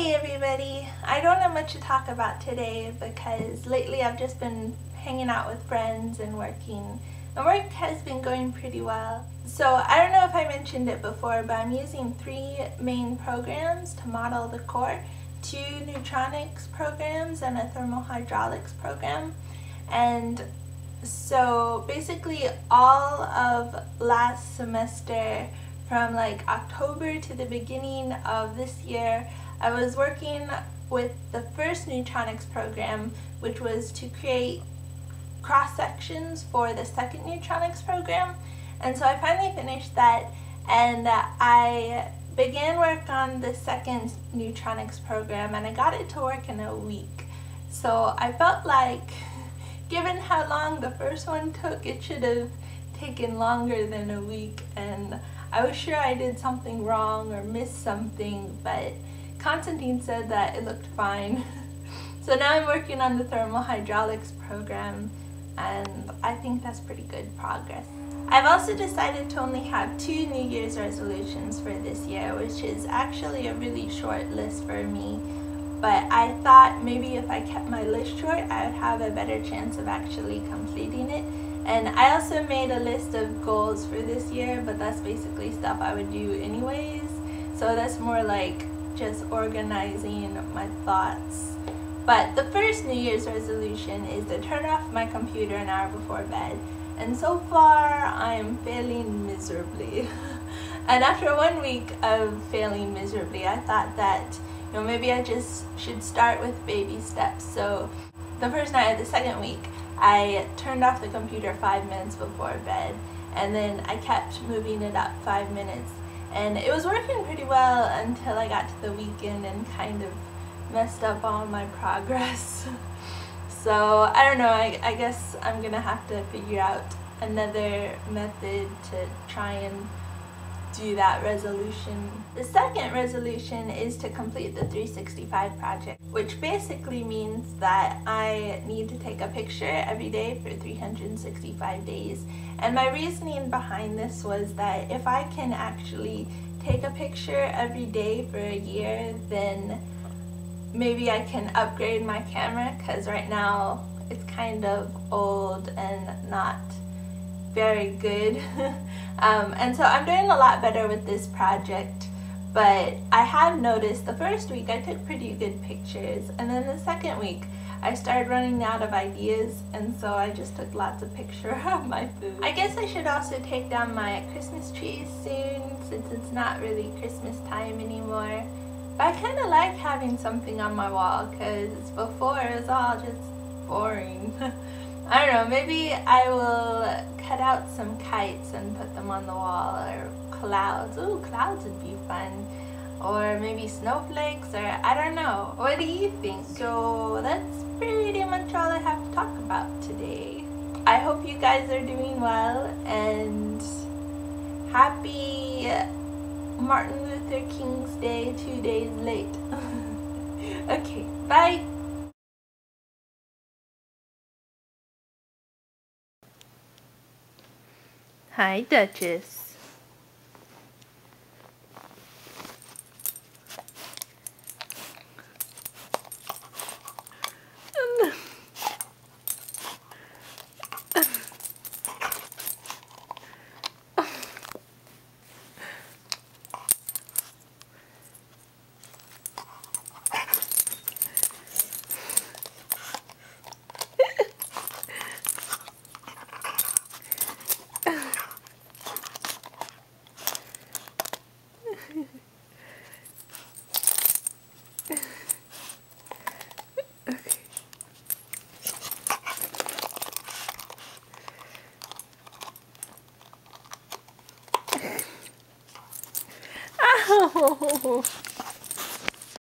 Hey everybody! I don't have much to talk about today because lately I've just been hanging out with friends and working. And work has been going pretty well. So I don't know if I mentioned it before, but I'm using three main programs to model the core. Two neutronics programs and a thermohydraulics program. And so basically all of last semester from like October to the beginning of this year I was working with the first Neutronics program, which was to create cross sections for the second Neutronics program. And so I finally finished that and I began work on the second Neutronics program and I got it to work in a week. So I felt like given how long the first one took, it should have taken longer than a week and I was sure I did something wrong or missed something, but Constantine said that it looked fine. so now I'm working on the thermal hydraulics program and I think that's pretty good progress. I've also decided to only have two New Year's resolutions for this year, which is actually a really short list for me. But I thought maybe if I kept my list short, I would have a better chance of actually completing it. And I also made a list of goals for this year, but that's basically stuff I would do anyways. So that's more like just organizing my thoughts. But the first New Year's resolution is to turn off my computer an hour before bed. And so far, I am failing miserably. and after one week of failing miserably, I thought that, you know, maybe I just should start with baby steps. So the first night of the second week, I turned off the computer five minutes before bed. And then I kept moving it up five minutes and it was working pretty well until I got to the weekend and kind of messed up all my progress. so I don't know, I, I guess I'm gonna have to figure out another method to try and do that resolution. The second resolution is to complete the 365 project, which basically means that I need to take a picture every day for 365 days. And my reasoning behind this was that if I can actually take a picture every day for a year, then maybe I can upgrade my camera because right now it's kind of old and not very good. um, and so I'm doing a lot better with this project. But I have noticed the first week I took pretty good pictures. And then the second week I started running out of ideas. And so I just took lots of pictures of my food. I guess I should also take down my Christmas trees soon since it's not really Christmas time anymore. But I kind of like having something on my wall because before it was all just boring. I don't know, maybe I will cut out some kites and put them on the wall or clouds. Ooh, clouds would be fun. Or maybe snowflakes or I don't know. What do you think? So that's pretty much all I have to talk about today. I hope you guys are doing well and happy Martin Luther King's Day two days late. okay, bye. Hi, Duchess. 吼吼吼